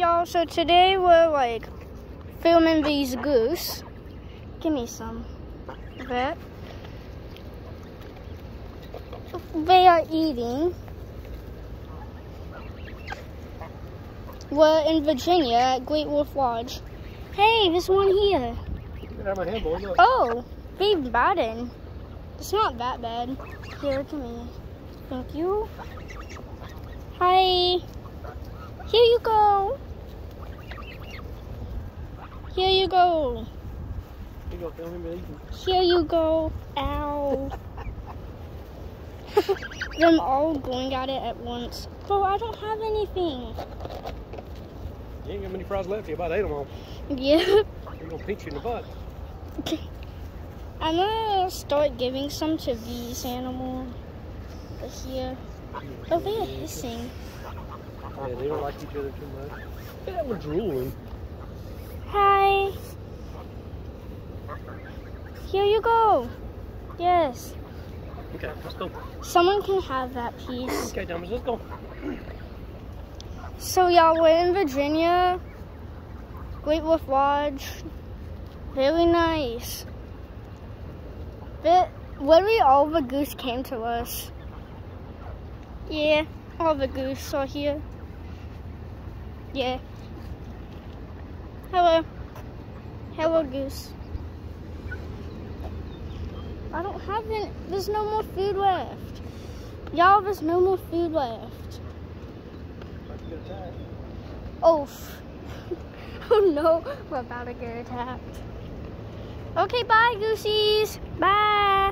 Y'all, so today we're like filming these goose. Give me some it. They are eating. We're in Virginia at Great Wolf Lodge. Hey, this one here. Get out of my hand. Look. Oh, they've. It's not that bad. Here, to me. Thank you. Hi. Here you go. Here you go. You go film him eating. Here you go. Ow. Them all going at it at once. Bro, I don't have anything. You ain't got many fries left. You about ate them all. Yeah. They're gonna pinch you in the butt. I'm gonna start giving some to these animals. But here. Oh, they are hissing. Yeah, they don't like each other too much. Look at that one drooling. Hi. Here you go. Yes. Okay, let's go. Someone can have that piece. Okay, Thomas, let's go. So y'all, we're in Virginia. Great Wolf Lodge. Very nice. But literally all the goose came to us. Yeah, all the goose are here. Yeah. Hello. Hello, goose. I don't have any. There's no more food left. Y'all, there's no more food left. Oh. oh no, we're about to get attacked. Okay, bye, goosies. Bye.